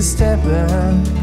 A step back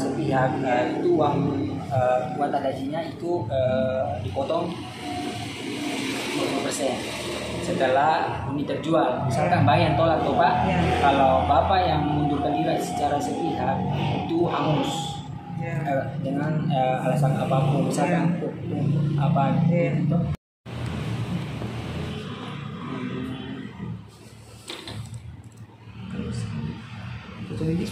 sepihak eh, itu uang eh, uang tanda gajinya itu eh, dipotong 50 persen. Setelah ini terjual. Misalkan bank yang tolak tuh pak. Ya. kalau bapak yang mundurkan diri secara sepihak itu hangus. Ya. eh, dengan eh, alasan apa pun. Misalkan apa Iya. gitu Satu lagi.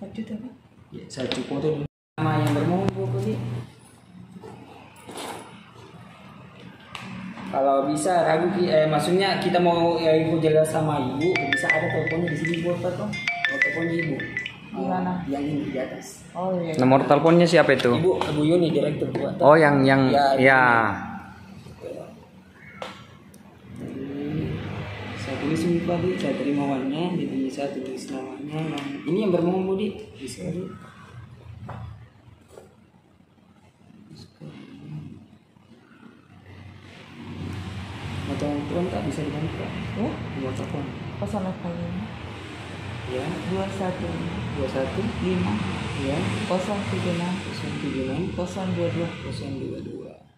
Lanjut apa? Ya, satu dulu. Nama yang bermombo tadi. Kalau bisa ragu Ki, eh, maksudnya kita mau ya, ibu jelas sama ibu, bisa ada teleponnya di sini buat apa tuh? Teleponnya ibu. Di mana? Yang ini di atas. Oh iya. Nomor teleponnya siapa itu? Ibu, Ibu Yuni direktur buat. Oh, yang yang Ya, ya. Saya tulis ini tadi, saya terima uangnya, jadi saya tulis namanya. nam- Ini yang bermombo di, bisa bisa dibuka ya nomor telepon 085 ya 21 21 5 ya 076 076 022 022